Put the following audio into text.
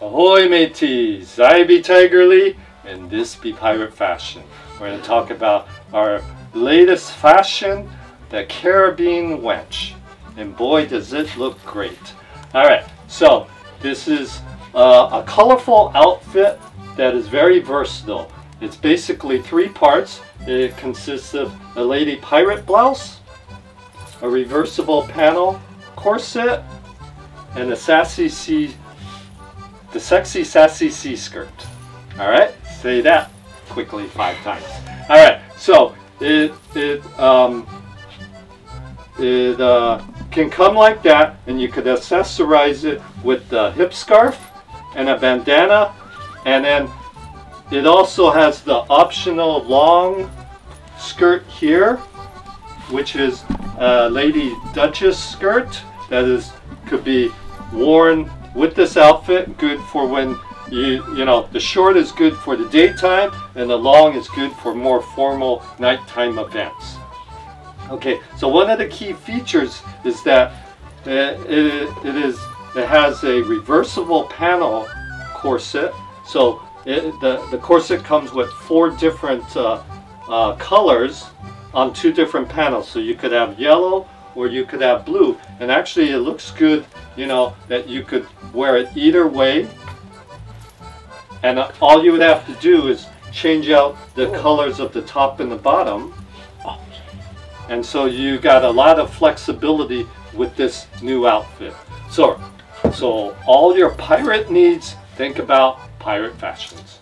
Ahoy mateys, I be Tiger Lee and this be Pirate Fashion. We're going to talk about our latest fashion, the Caribbean Wench. And boy does it look great. Alright, so this is uh, a colorful outfit that is very versatile. It's basically three parts. It consists of a lady pirate blouse, a reversible panel corset, and a sassy sea the sexy sassy sea skirt. All right, say that quickly five times. All right, so it it um, it uh, can come like that, and you could accessorize it with the hip scarf and a bandana, and then it also has the optional long skirt here, which is a Lady Duchess skirt that is could be worn with this outfit, good for when you, you know, the short is good for the daytime and the long is good for more formal nighttime events. Okay, so one of the key features is that it, it, it is it has a reversible panel corset. So it, the, the corset comes with four different uh, uh, colors on two different panels. So you could have yellow or you could have blue. And actually it looks good, you know, that you could wear it either way. And all you would have to do is change out the oh. colors of the top and the bottom. And so you got a lot of flexibility with this new outfit. So, so all your pirate needs, think about pirate fashions.